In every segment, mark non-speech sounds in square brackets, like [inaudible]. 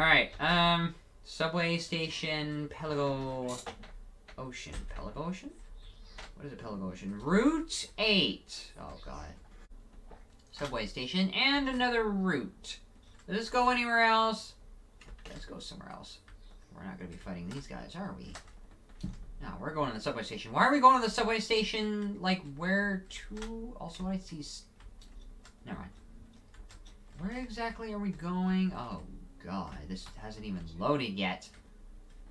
Alright, um, subway station, Pelago Ocean. Pelago Ocean? What is a Pelago Ocean? Route 8. Oh, God. Subway station, and another route. Does this go anywhere else? Let's go somewhere else. We're not going to be fighting these guys, are we? No, we're going to the subway station. Why are we going to the subway station? Like, where to? Also, I see... Never mind. Where exactly are we going? Oh, God. This hasn't even loaded yet.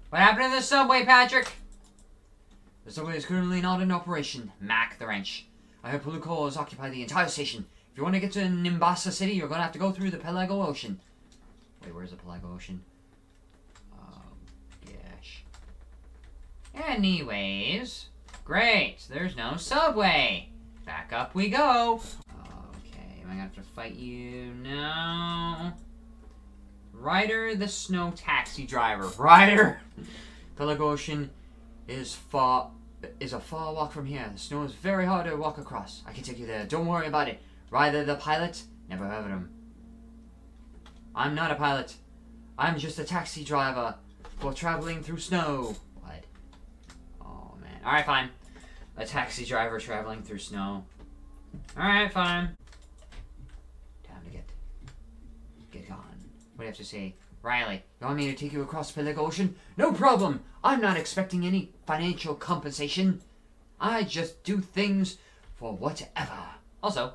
What happened to the subway, Patrick? The subway is currently not in operation. Mac the wrench. I heard Poluco has occupied the entire station. If you want to get to Nimbasa City, you're going to have to go through the Pelago Ocean. Wait, where's the Pelago Ocean? Um, oh, gosh. Anyways. Great. There's no subway. Back up we go. Okay, am I gonna have to fight you? No. Ryder the snow taxi driver. Ryder! [laughs] Ocean is far is a far walk from here. The snow is very hard to walk across. I can take you there. Don't worry about it. Ryder the pilot? Never heard of him. I'm not a pilot. I'm just a taxi driver for traveling through snow. What? Oh man. Alright, fine. A taxi driver traveling through snow. Alright, fine. Time to get get gone. You have to say? Riley, you want me to take you across the Pacific Ocean? No problem! I'm not expecting any financial compensation. I just do things for whatever. Also,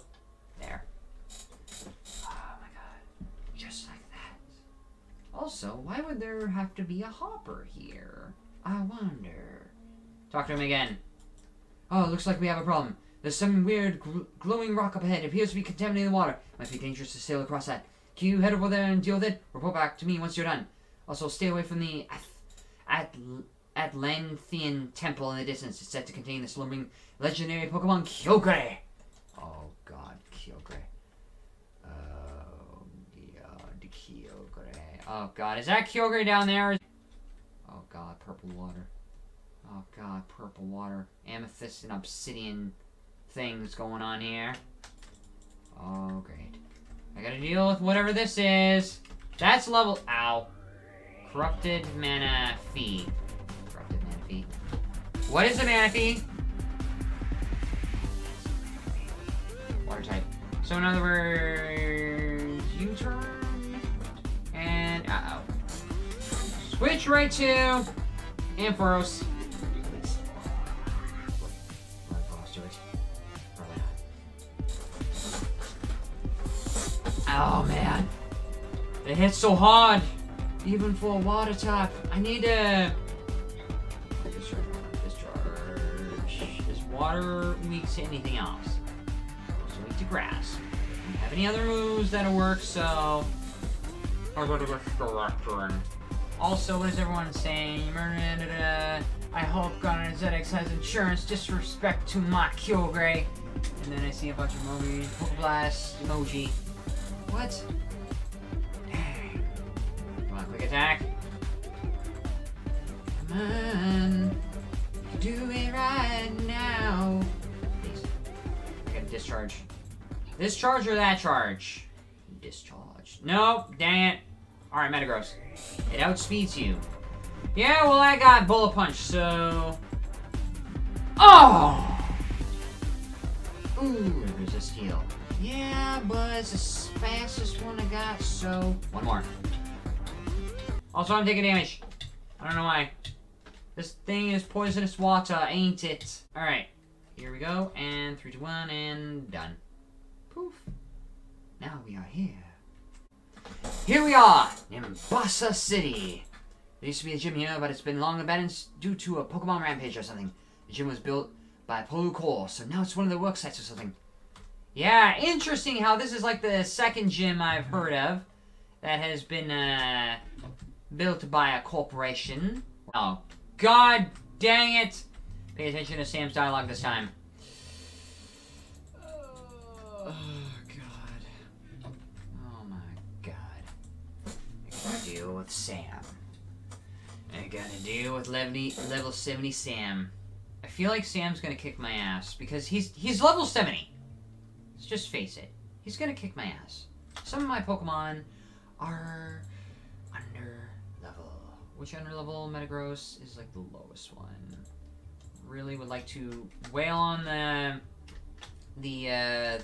there. Oh my god. Just like that. Also, why would there have to be a hopper here? I wonder. Talk to him again. Oh, looks like we have a problem. There's some weird gl glowing rock up ahead. It appears to be contaminating the water. Might be dangerous to sail across that. Can you head over there and deal with it? Report back to me once you're done. Also, stay away from the At Atlantean temple in the distance. It's said to contain the slumbering legendary Pokemon Kyogre. Oh god, Kyogre. Oh god, Kyogre. Oh god, is that Kyogre down there? Oh god, purple water. Oh god, purple water. Amethyst and obsidian things going on here. Oh great. I gotta deal with whatever this is. That's level... Ow. Corrupted Mana Fee. Corrupted Manaphy. What is a Manaphy? Water type. So in other words, U-turn. And... Uh-oh. Switch right to... Ampharos. It hits so hard. Even for a water type. I need to discharge. Discharge. Is water weak to anything else? Also weak to grass. Don't have any other moves that'll work, so I'll go to the director. Also, what is everyone saying? I hope Garnetzx has insurance. Disrespect to my Kyogre. And then I see a bunch of emojis. Pokeblast emoji. What? Attack. Come on. Do it right now. Please. I gotta discharge. This charge or that charge? Discharge. Nope, dang it. Alright, Metagross. It outspeeds you. Yeah, well, I got Bullet Punch, so... Oh! Ooh, resist heal. Yeah, but it's the fastest one I got, so... One more. Also, I'm taking damage. I don't know why. This thing is poisonous water, ain't it? Alright. Here we go. And 3, 2, 1, and done. Poof. Now we are here. Here we are! in Nimbasa City! There used to be a gym here, but it's been long abandoned due to a Pokemon rampage or something. The gym was built by Polu so now it's one of the work sites or something. Yeah, interesting how this is like the second gym I've heard of that has been uh, built by a corporation. Oh, god dang it! Pay attention to Sam's dialogue this time. Oh, god. Oh my god. I gotta deal with Sam. I gotta deal with level, level 70 Sam. I feel like Sam's gonna kick my ass because he's he's level 70. Let's just face it. He's gonna kick my ass. Some of my Pokemon are under Which under level Metagross is like the lowest one? Really would like to wail on the the uh,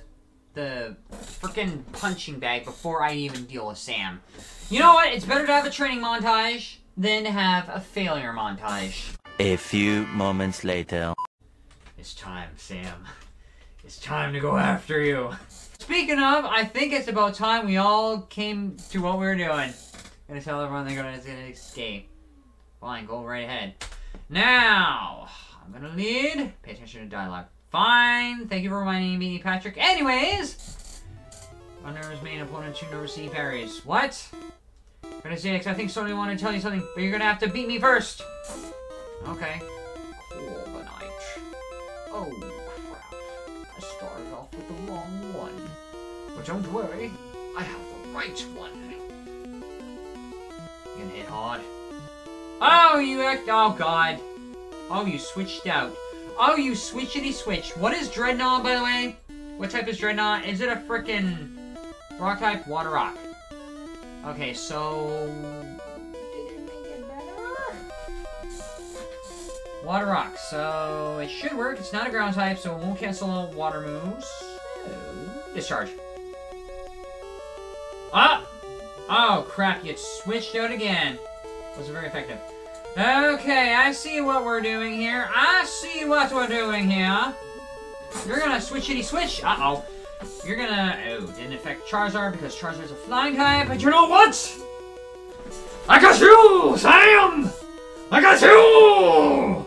the freaking punching bag before I even deal with Sam. You know what? It's better to have a training montage than to have a failure montage. A few moments later. It's time, Sam. It's time to go after you. Speaking of, I think it's about time we all came to what we are doing. Gonna tell everyone they're gonna, gonna escape. Fine, go right ahead. Now, I'm gonna lead. Pay attention to dialogue. Fine. Thank you for reminding me, Patrick. Anyways, Runner's main opponent to no receive parries. What? Gonna say, I think Sony wanted to tell you something, but you're gonna have to beat me first. Okay. Corviknight. Oh, crap. I started off with the wrong one. But don't worry, I have the right one. Gonna hit hard? Oh, you act- oh god. Oh, you switched out. Oh, you switchity switch. What is Drednaw, by the way? What type is Drednaw? Is it a frickin' rock type? Water rock. Okay, so... Water rock, so it should work. It's not a ground type, so it won't cancel out water moves. So, discharge. Ah! Oh, crap, you switched out again. Wasn't very effective. Okay, I see what we're doing here. I see what we're doing here. You're gonna switchity switch. Uh-oh. You're gonna... Oh, didn't affect Charizard because Charizard's a flying type. But you know what? I got you, Sam! I got you!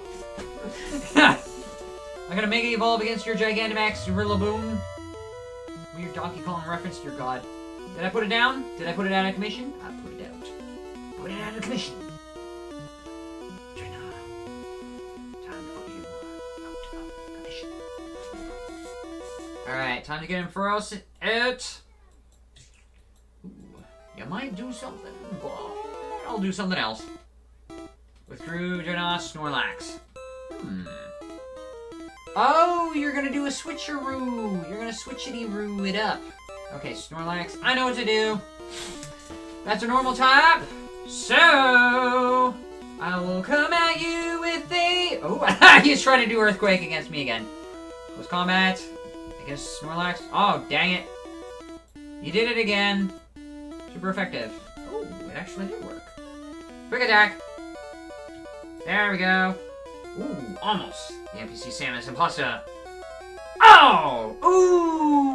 [laughs] I'm gonna Mega Evolve against your Gigantamax Rillaboom. Weird Donkey Kong reference, dear god. Did I put it down? Did I put it out of commission? I put it out. Put it out of commission. Jenna, time to put you out of commission. Alright, time to get us out. Ooh, you might do something, but I'll do something else. Withdrew Jenna Snorlax. Hmm. Oh, you're gonna do a switcheroo. You're gonna switchity-roo it up. Okay, Snorlax, I know what to do. That's a normal type. So, I will come at you with a... Oh, [laughs] he's trying to do Earthquake against me again. Close combat against Snorlax. Oh, dang it. You did it again. Super effective. Oh, it actually did work. Quick attack. There we go. Ooh, almost. The NPC Samus Imposter. Oh! Ooh!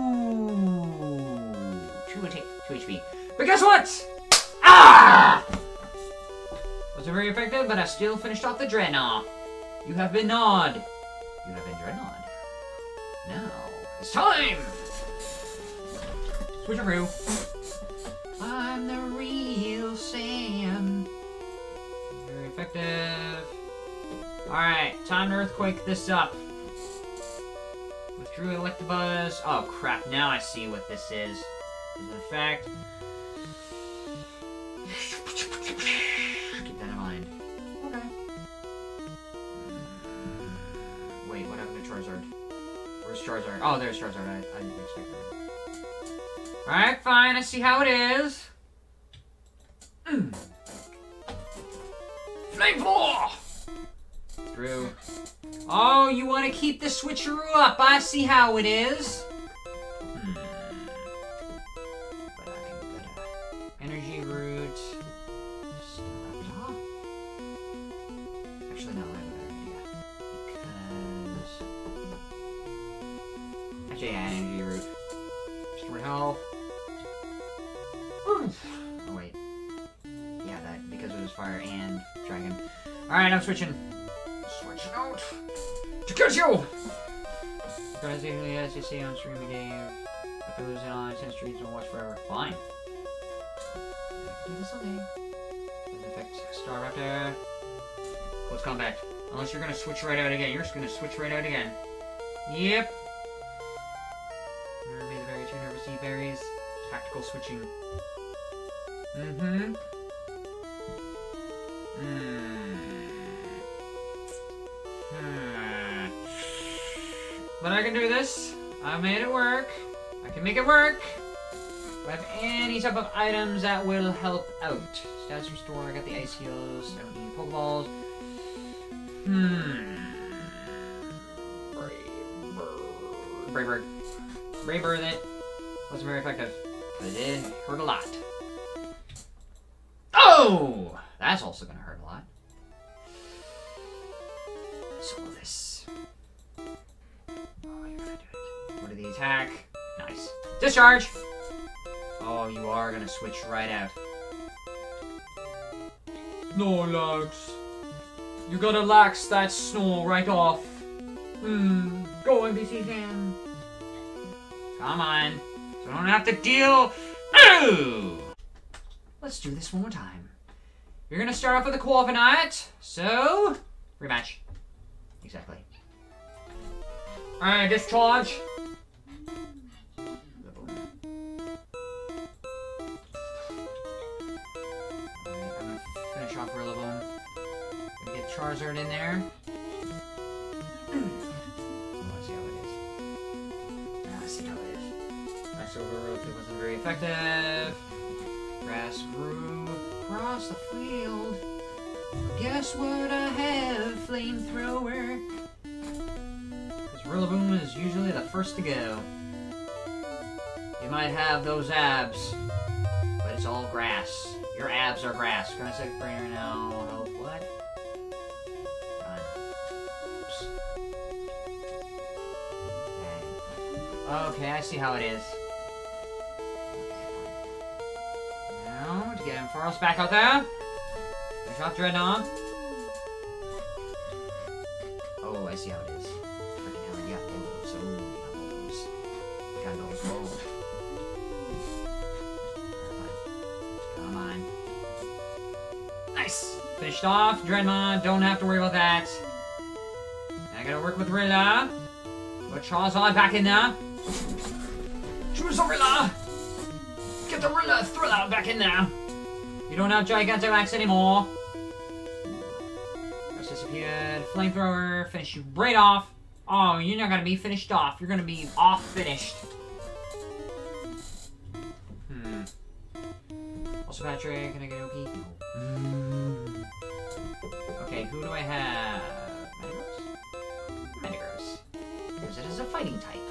Guess what? Ah! Wasn't very effective, but I still finished off the Dreadnought. You have been gnawed. You have been Dreadnought. Now, it's time! Switcheroo. I'm the real Sam. Very effective. Alright, time to Earthquake this up. Withdrew Electabuzz. Oh crap, now I see what this is. Is an Charizard? Oh, there's Charizard. I, I didn't expect that. Alright, fine. I see how it is. Mm. Flame Floor! Drew. Oh, you want to keep the switcheroo up. I see how it is. Fire and dragon. Alright, I'm switching. Switching out. To get you! As you see on stream again, if it was on 10 streams and watch forever. Fine. I do this all day. Staraptor. Close combat. Unless you're gonna switch right out again. You're just gonna switch right out again. Yep. Remember the berry tuner receive berries. Tactical switching. I made it work. I can make it work. Do I have any type of items that will help out? Stats restore, I got the ice heals, I don't need Pokeballs. Hmm. Brave Bird. Brave Bird it. Wasn't very effective. But it did hurt a lot. Oh! That's also gonna attack? Nice. Discharge! Oh, you are gonna switch right out. Snorlax. You gotta lax that snore right off. Hmm. Go NPC Jam. Come on. So I don't have to deal. Ooh! Let's do this one more time. You're gonna start off with a Corviknight. So, rematch. Exactly. Alright, discharge. Charizard in there. Let's see how it is. Ah, see how it is. Max Overgrowth, it wasn't very effective. Grass grew across the field. Guess what I have? Flamethrower. Because Rillaboom is usually the first to go. You might have those abs, but it's all grass. Your abs are grass. Gonna say brainer now. Okay, I see how it is. Now, to get us back out there. Finish off Dreadnought. Oh, I see how it is. Freaking hell, you oh, oh, got those. Oh, you got those. Got those. Whoa. Come on. Nice. Finished off. Dreadmon. Don't have to worry about that. I gotta work with Rilla. Put Charizard back in there. Choose a Rilla. Get the Rilla Thriller back in there. You don't have Gigantamax anymore. Just disappeared. Flamethrower. Finish you right off. Oh, you're not gonna be finished off. You're gonna be off finished. Hmm. Also, Patrick, can I get Oki? Mm. Okay, who do I have? Metagross? Metagross. Use it as a fighting type.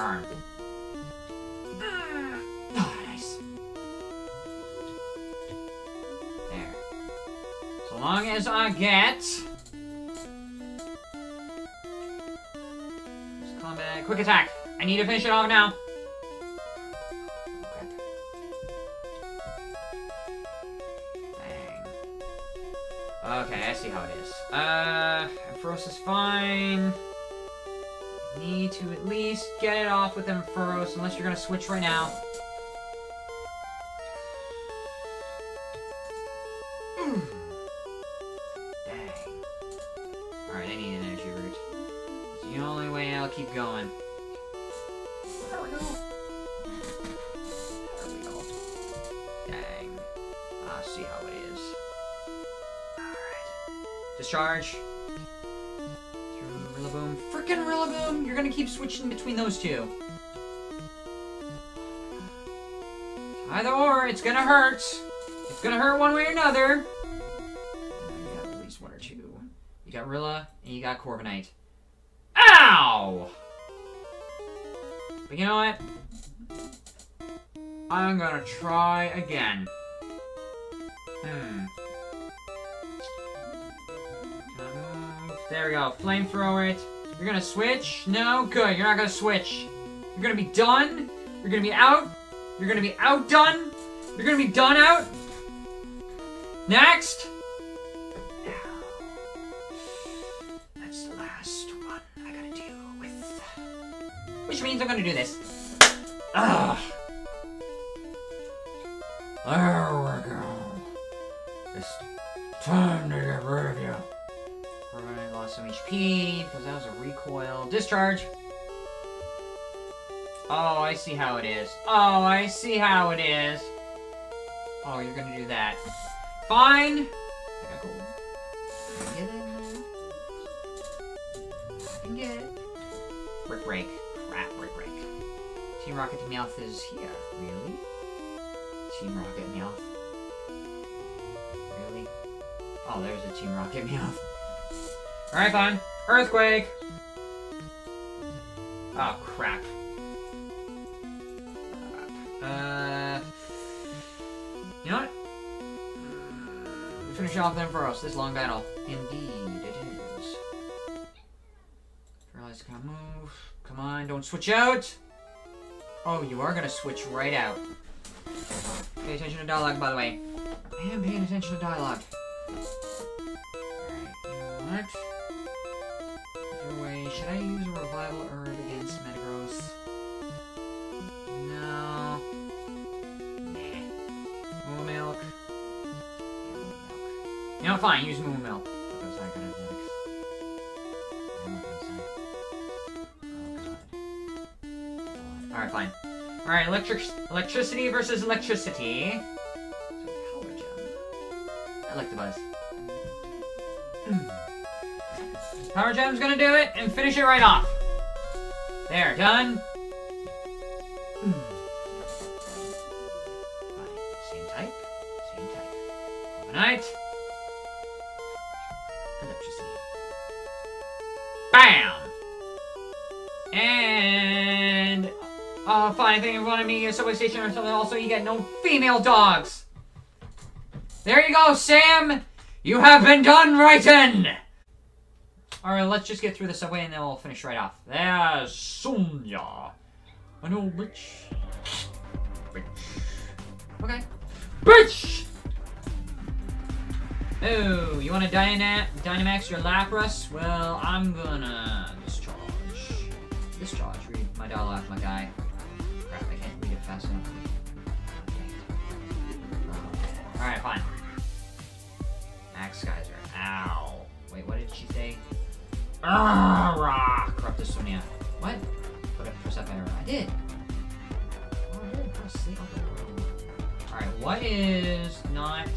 Arm. Oh, nice. There. So long as I get... Combat. Quick attack. I need to finish it off now. Okay, I see how it is. Uh, Ampharos is fine. Need to at least get it off with them Ampharos, unless you're gonna switch right now. Hurt. It's gonna hurt one way or another. You got at least one or two. You got Rilla, and you got Corviknight. Ow! But you know what? I'm gonna try again. Hmm. There we go. Flamethrower it. You're gonna switch? No? Good. You're not gonna switch. You're gonna be done. You're gonna be out. You're gonna be outdone. You're gonna be done out. Next. That's the last one I gotta deal with. Which means I'm gonna do this. Ugh. There we go. It's time to get rid of you. Alright, lost some HP because that was a recoil. Discharge. Oh, I see how it is. Oh, I see how it is. Oh, you're gonna do that. Fine. I gold. Get it. I get it. Brick, brick. break. Crap, break, break. Team Rocket Meowth is here. Really? Team Rocket Meowth. Really? Oh, there's a Team Rocket Meowth. [laughs] Alright, fine. Earthquake! Oh, crap. Uh... Off then for us, this long battle. Indeed, it is. Paralyzed can't move. Come on, don't switch out! Oh, you are gonna switch right out. Pay attention to dialogue, by the way. I am paying attention to dialogue. Don't think so. Oh god. Alright, fine. Alright, electric electricity versus electricity. Power gem. I like the buzz. Hmm. Power Gem's gonna do it and finish it right off. There, done. I me a subway station or something. Also, you get no female dogs. There you go, Sam! You have been done righten! Alright, let's just get through the subway and then we'll finish right off. There's Sonia. An old bitch. Bitch. Okay. Bitch! Oh, you want to Dyna Dynamax your Lapras? Well, I'm gonna discharge. Discharge. Read my dialogue, my guy. Fast enough. Alright, fine. Max Geyser. Ow. Wait, what did she say? Ah, rock. Corrupted Sonia. What? Put up arrow. I did. Oh, I did press the up. Alright, what is not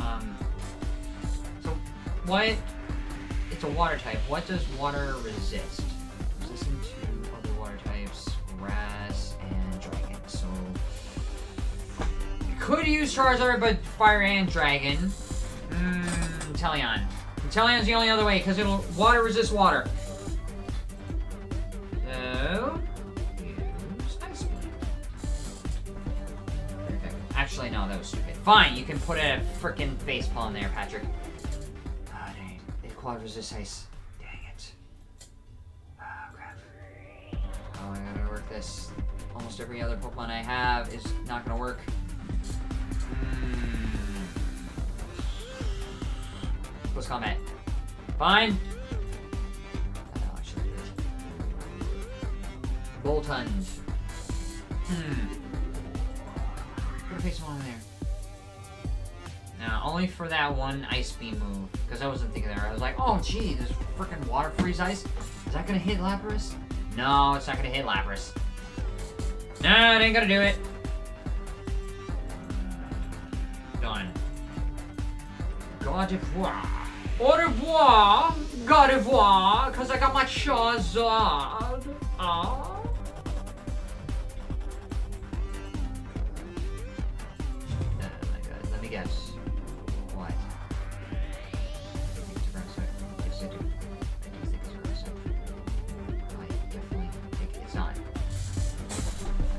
um so what it's a water type. What does water resist? Resistant to other water types, grass could use Charizard, but fire and dragon. Mmm, Teleon. Teleon's the only other way, because it'll water resist water. So use Ice. Perfect. Actually, no, that was stupid. Fine, you can put a freaking face palm there, Patrick. Ah, dang. It quad resist ice. Dang it. Ah, crap. Oh, I gotta work this. Almost every other Pokemon I have is not gonna work. Hmm. Close combat. Fine. Do it. Boltund. Hmm. Put a face one in there. Now, only for that one Ice Beam move. Because I wasn't thinking there. I was like, oh gee, this freaking Water Freeze Ice. Is that gonna hit Lapras? No, it's not gonna hit Lapras. No, it ain't gonna do it. Au revoir. Au revoir. Au revoir. Because I got my Charizard. Ah. God, let me guess. What?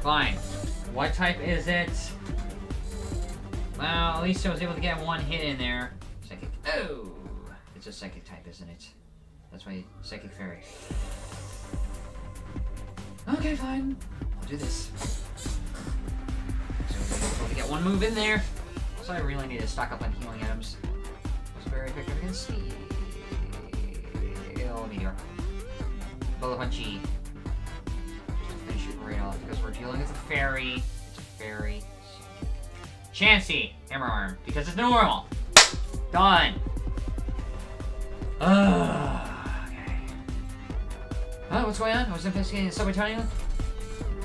Fine. What type is it? Well, at least I was able to get one hit in there. Oh! It's a psychic type, isn't it? That's why psychic fairy. Okay, fine. I'll do this. So to get one move in there. Also, I really need to stock up on healing items. It's very effective against Steel Meteor. Bullet Punchy. Finish it right off because we're dealing with a fairy. It's a fairy. Chansey, Hammer Arm, because it's normal. Done. Uh, okay. Oh, what's going on? I was investigating the subway tunnel,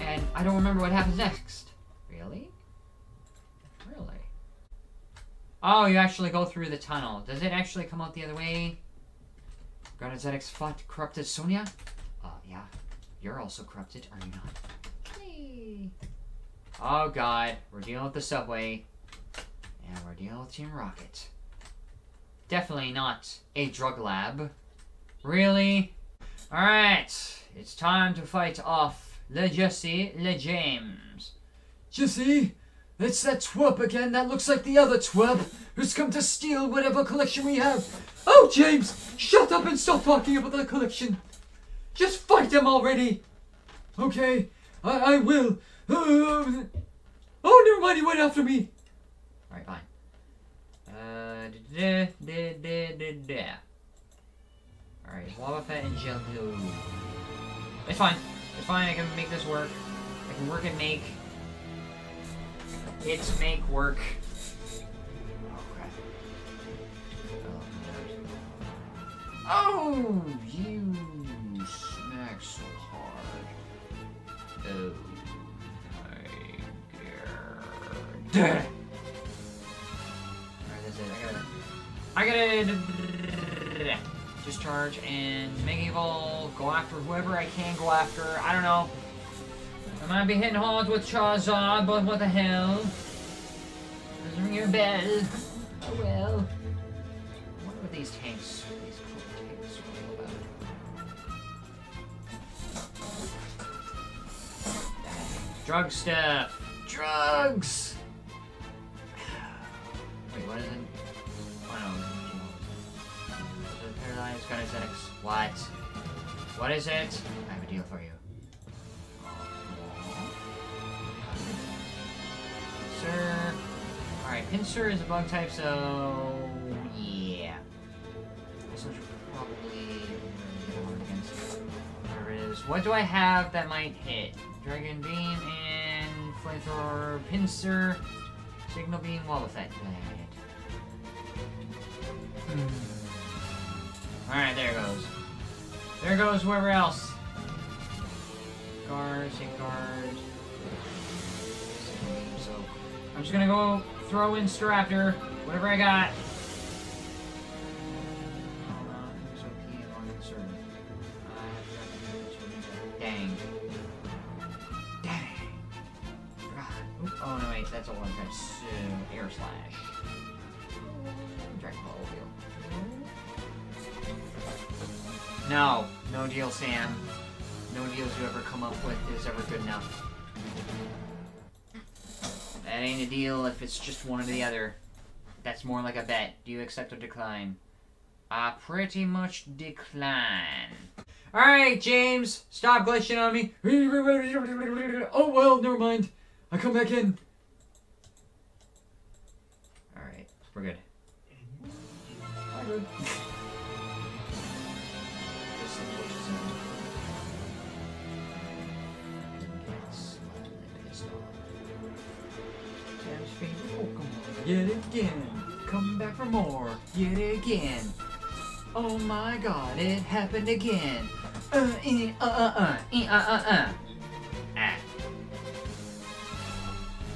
and I don't remember what happens next. Really? Really? Oh, you actually go through the tunnel. Does it actually come out the other way? Garnetzx fought corrupted Sonia? Uh, yeah. You're also corrupted, are you not? Hey. Oh god, we're dealing with the subway. And we're dealing with Team Rocket. Definitely not a drug lab. Really? Alright, it's time to fight off Le Jesse, Le James. Jesse, it's that twerp again that looks like the other twerp who's come to steal whatever collection we have. Oh, James, shut up and stop talking about the collection. Just fight him already. Okay, I, I will. Uh, oh, never mind, he went after me. Alright, fine. Uh, da, da. Alright, Wobbuffet and Jello. It's fine. It's fine, I can make this work. I can work and make. It's make work. Oh. Oh, you smack so hard. Oh, my god. I gotta. Discharge and Mega Evolve. Go after whoever I can go after. I don't know. I might be hitting hard with Charizard, but what the hell? Doesn't ring your bell. [laughs] Oh well. What these tanks, these cool tanks are all about. Drug stuff. Drugs! [sighs] Wait, what is it? Kinesthetics. What? What is it? I have a deal for you. Sir. Alright, Pinsir is a bug type, so. Yeah. This is probably. Whatever it is. What do I have that might hit? Dragon Beam and Flamethrower, Pinsir, Signal Beam, Wall Effect. Hmm. Alright, there it goes. There goes whoever else. Guard, take guard. So, I'm just gonna go throw in Staraptor, whatever I got. And? Dang. Dang. Oh no, wait, that's a one time. So, uh, air slash. Dragon Ball deal. No, no deal, Sam. No deals you ever come up with is ever good enough. That ain't a deal if it's just one or the other. That's more like a bet. Do you accept or decline? I pretty much decline. Alright, James, stop glitching on me. [laughs] Oh well, never mind. I come back in. Alright, we're good. I'm good. Favorite Pokemon. Yet again. Come back for more. Yet again. Oh my god, it happened again. Uh, eh, uh, uh, uh, eh, uh, uh, uh. Ah.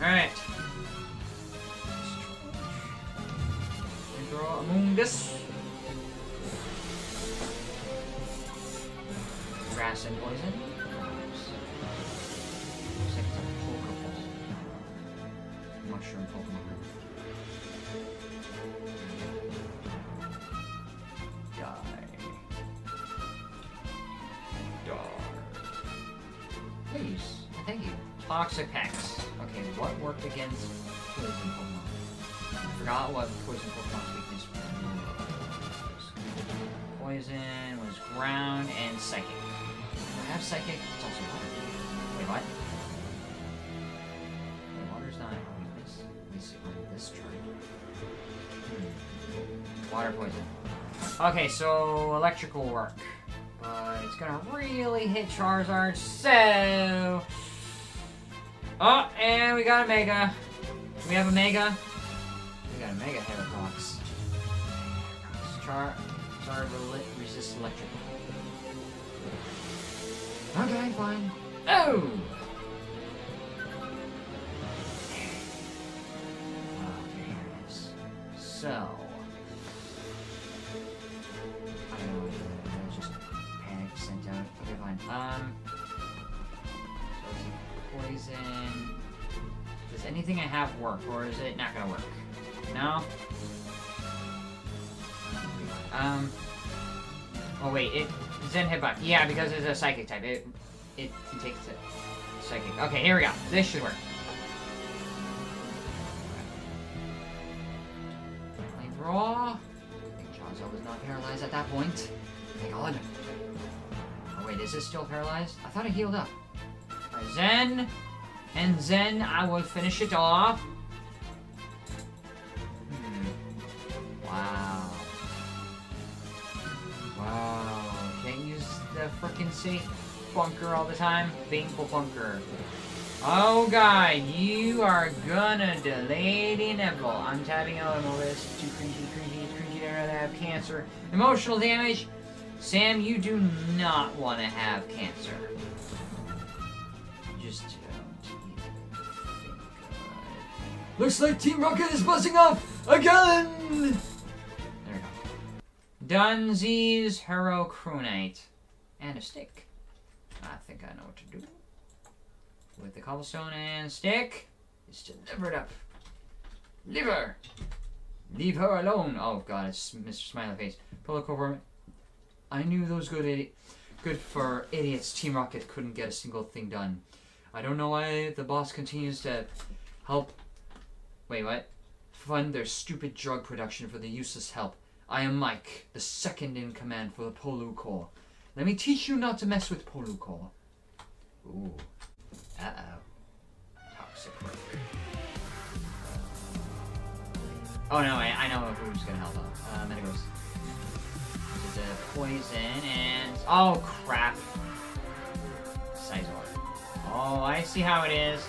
Alright. Draw among us. Grass and poison. Psychic? It's also water. Wait, what? Wait, water's not weakness. At least on this chart. Hmm. Water poison. Okay, so electrical work. But it's gonna really hit Charizard, so... Oh, and we got a Mega. We have a Mega. We got a Mega Heracross. Char... Char reli- resist electrical. Okay, fine. Oh! So... I don't know, I just panic sent out. Okay, fine. Um... So poison... Does anything I have work, or is it not gonna work? No? Um... Oh wait, it Zen Headbutt. Yeah, because it's a psychic type. It it, it takes it. Psychic. Okay, here we go. This should work. Flame Raw. I think Charizard was not paralyzed at that point. Thank God. Oh wait, is it still paralyzed? I thought it healed up. Alright, Zen. And Zen, I will finish it off. The frickin' safe bunker all the time. Painful bunker. Oh god, you are gonna delay the inevitable. I'm tapping out on this. Too cringy, cringy, cringy to have cancer. Emotional damage. Sam, you do not want to have cancer. Just don't. Looks like Team Rocket is buzzing off again! There we go. Dunsies, Heracronite, and a stick. I think I know what to do. With the cobblestone and stick, it's to liver it up. Leave her alone. Oh god, it's Mr. Smiley Face. Public over. I knew those good good for idiots. Team Rocket couldn't get a single thing done. I don't know why the boss continues to help. Wait, what? Fund their stupid drug production for the useless help. I am Mike, the second in command for the Polu Corps. Let me teach you not to mess with Polu Ooh. Uh-oh. Oh no, I, I know who's gonna help out. Uh, Metagross. This is a poison and... Oh, crap. Scizor. Oh, I see how it is.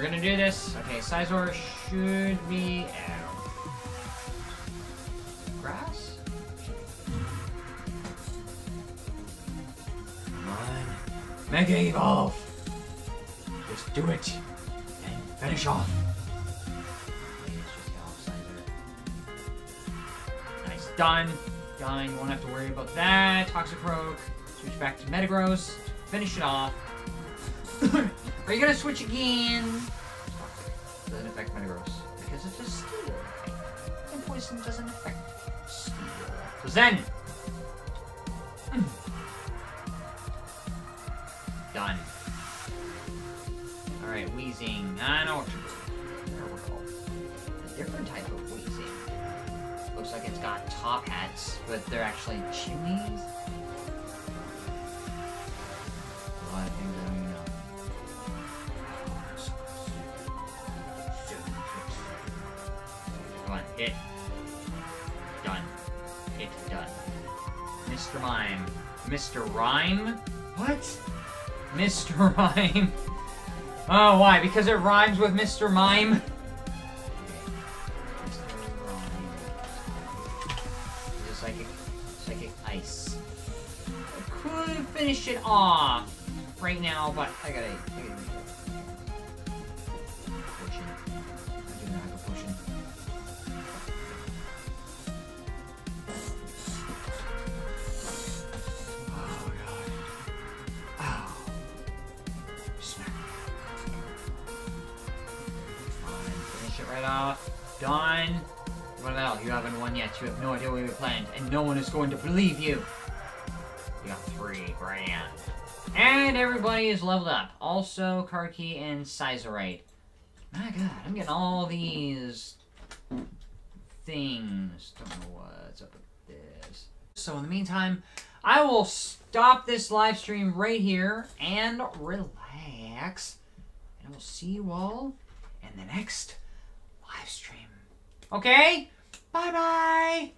We're gonna do this. Okay, Scizor should be out. Grass? Come on. Mega Evolve! Just do it! And finish off! Nice, done. Done, won't have to worry about that. Toxicroak. Switch back to Metagross. Finish it off. Are you gonna switch again? Doesn't affect Metagross. Because it's a steel. And poison doesn't affect steel. So Zen! Done. Alright, wheezing. I know what to do. There we go. A different type of wheezing. Looks like it's got top hats, but they're actually chimneys. Mr. Rime? What? Mr. [laughs] Rime. Oh, why? Because it rhymes with Mr. Mime? Mr. Rime. He's a psychic, psychic ice. I could finish it off right now, but I gotta, I gotta right off. Done. What about you haven't won yet? You have no idea what you planned, and no one is going to believe you. You got three grand. And everybody is leveled up. Also, Karki and Scizorite. My god, I'm getting all these things. Don't know what's up with this. So in the meantime, I will stop this live stream right here and relax. And I will see you all in the next live stream. Okay? Bye-bye!